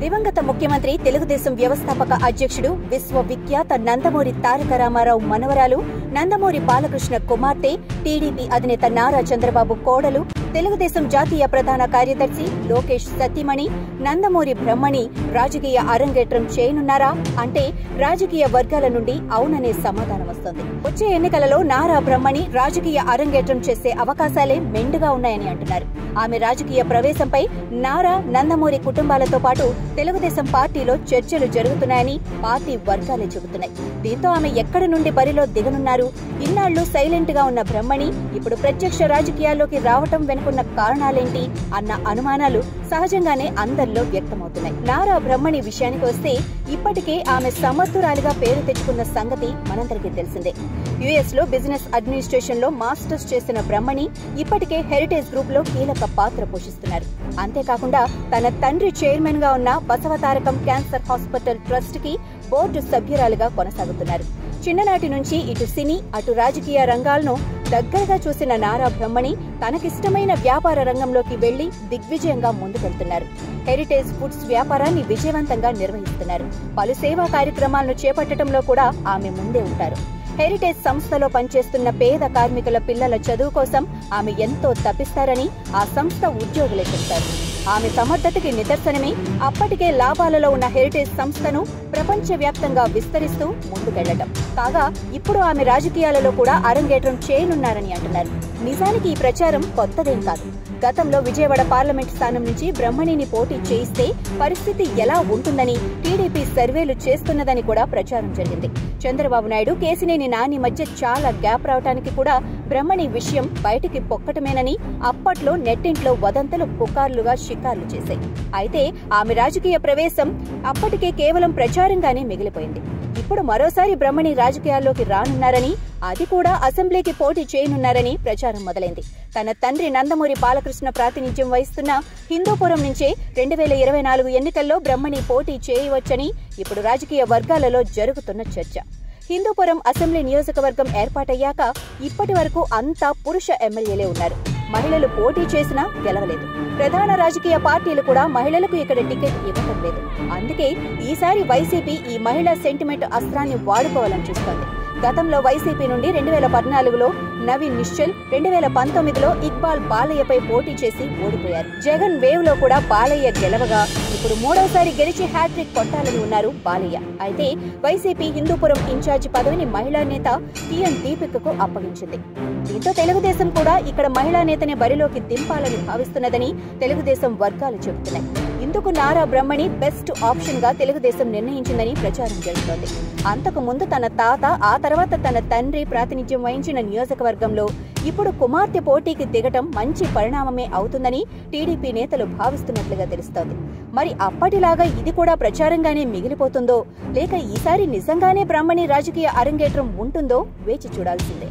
దివంగత ముఖ్యమంత్రి తెలుగుదేశం వ్యవస్థాపక అధ్యక్షుడు విశ్వవిఖ్యాత నందమూరి తారక రామారావు మనవరాలు నందమూరి బాలకృష్ణ కుమార్తె టీడీపీ అధినేత నారా చంద్రబాబు కోడలు తెలుగుదేశం జాతీయ ప్రధాన కార్యదర్శి లోకేష్ సతీమణి నందమూరి బ్రహ్మణి రాజకీయ అరంగేట్రం చేయనున్నారా? అంటే రాజకీయ వర్గాల నుండి అవుననే సమాధానం వస్తోంది. వచ్చే ఎన్నికలలో నారా బ్రహ్మణి రాజకీయ అరంగేట్రం చేసే అవకాశాలే మెండుగా ఉన్నాయని అంటున్నారు. ఆమె రాజకీయ ప్రవేశంపై నారా నందమూరి కుటుంబాలతో పాటు తెలుగుదేశం పార్టీలో చర్చలు జరుగుతున్నాయని పార్టీ వర్గాలే చెబుతున్నాయి. దీంతో ఆమె ఎక్కడి నుండి బరిలో దిగనున్నారు? ఇన్నాళ్ళు సైలెంట్గా ఉన్న బ్రహ్మణి ఇప్పుడు ప్రత్యక్ష రాజకీయాల్లోకి రావటం వెనుకున్న కారణాలేంటి అన్న అనుమానాలు సహజంగానే అందరిలో వ్యక్తమవుతున్నాయి. నారా బ్రహ్మణి విషయానికి వస్తే ఇప్పటికే ఆమె సమర్థురాలిగా పేరు తెచ్చుకున్న సంగతి మనందరికీ తెలిసిందే. యుఎస్లో బిజినెస్ అడ్మినిస్ట్రేషన్లో మాస్టర్స్ చేసిన బ్రహ్మణి ఇప్పటికే హెరిటేజ్ గ్రూప్లో కీలక పాత్ర పోషిస్తున్నారు. అంతేకాకుండా తన తండ్రి చైర్మన్గా ఉన్న బసవతారకం క్యాన్సర్ హాస్పిటల్ ట్రస్ట్కి బోర్డు సభ్యురాలుగా కొనసాగుతున్నారు. చిన్ననాటి నుంచి ఇటు సినీ అటు రాజకీయ రంగాలను దగ్గరగా చూసిన నారా బ్రహ్మణి తనకిష్టమైన వ్యాపార రంగంలోకి వెళ్ళి దిగ్విజయంగా ముందుకెళ్తున్నారు హెరిటేజ్ ఫుడ్స్ వ్యాపారాన్ని విజయవంతంగా నిర్వహిస్తున్నారు. పలు సేవా కార్యక్రమాలను చేపట్టడంలో కూడా ఆమె ముందే ఉంటారు. హెరిటేజ్ సంస్థలో పనిచేస్తున్న పేద కార్మికుల పిల్లల చదువు కోసం ఆమె ఎంతో తప్పిస్తారని ఆ సంస్థ ఉద్యోగులే చెప్తారు. ఆమె సమర్థతకి నిదర్శనమే అప్పటికే లాభాలలో ఉన్న హెరిటేజ్ సంస్థను ప్రపంచవ్యాప్తంగా విస్తరిస్తూ ముందుకెళ్ళడం కాగా ఇప్పుడు ఆమె రాజకీయాలలో కూడా అరంగేట్రం చేయనున్నారని అంటున్నారు. నిజానికి ఈ ప్రచారం కొత్తదేం కాదు. గతంలో విజయవాడ పార్లమెంట్ స్థానం నుంచి బ్రహ్మణిని పోటీ చేయిస్తే పరిస్థితి ఎలా ఉంటుందని టీడీపీ సర్వేలు చేస్తున్నదని కూడా ప్రచారం జరిగింది. చంద్రబాబు నాయుడు కేసినేని నాని మధ్య చాలా గ్యాప్ రావడానికి కూడా బ్రహ్మణి విషయం బయటికి పొక్కటమేనని అప్పట్లో నెట్టింట్లో వదంతులు పుకార్లుగా షికార్లు చేశాయి. అయితే ఆమె రాజకీయ ప్రవేశం అప్పటికే కేవలం ప్రచారంగానే మిగిలిపోయింది. ఇప్పుడు మరోసారి బ్రహ్మణి రాజకీయాల్లోకి రానున్నారని అది కూడా అసెంబ్లీకి పోటీ చేయనున్నారని ప్రచారం మొదలైంది. తన తండ్రి నందమూరి బాలకృష్ణ ప్రాతినిధ్యం వహిస్తున్న హిందూపురం నుంచే రెండు వేల ఇరవై నాలుగు ఎన్నికల్లో బ్రహ్మణి పోటీ చేయవచ్చని ఇప్పుడు రాజకీయ వర్గాలలో జరుగుతున్న చర్చ. హిందూపురం అసెంబ్లీ నియోజకవర్గం ఏర్పాటయ్యాక ఇప్పటి వరకు అంతా పురుష ఎమ్మెల్యేలే ఉన్నారు. మహిళలు పోటీ చేసినా గెలవలేదు. ప్రధాన రాజకీయ పార్టీలు కూడా మహిళలకు ఇక్కడ టికెట్ ఇవ్వటం లేదు. అందుకే ఈసారి వైసీపీ ఈ మహిళా సెంటిమెంట్ అస్త్రాన్ని వాడుకోవాలని చూస్తోంది. గతంలో వైసీపీ నుండి రెండు వేల పద్నాలుగులో నవీన్ నిశ్చల్ రెండు వేల పంతొమ్మిదిలో ఇక్బాల్ బాలయ్యపై పోటీ చేసి ఓడిపోయారు. జగన్ వేవ్లో కూడా బాలయ్య గెలవగా ఇప్పుడు మూడోసారి గెలిచి హ్యాట్రిక్ కొట్టాలని ఉన్నారు బాలయ్య అయితే వైసీపీ హిందూపురం ఇన్ఛార్జి పదవిని మహిళా నేత టిఎన్ దీపికకు అప్పగించింది. దీంతో తెలుగుదేశం కూడా ఇక్కడ మహిళా నేతని బరిలోకి దింపాలని భావిస్తున్నదని తెలుగుదేశం వర్గాలు చెబుతున్నాయి. ఇందుకు నారా బ్రహ్మణి బెస్ట్ ఆప్షన్గా తెలుగుదేశం నిర్ణయించిందని ప్రచారం జరుగుతోంది అంతకు ముందు తన తాత ఆ తర్వాత తన తండ్రి ప్రాతినిధ్యం వహించిన నియోజకవర్గంలో ఇప్పుడు కుమార్తె పోటీకి దిగటం మంచి పరిణామమే అవుతుందని టీడీపీ నేతలు భావిస్తున్నట్లుగా తెలుస్తోంది. మరి అప్పటిలాగా ఇది కూడా ప్రచారంగానే మిగిలిపోతుందో లేక ఈసారి నిజంగానే బ్రహ్మణి రాజకీయ అరంగేట్రం ఉంటుందో వేచి చూడాల్సిందే.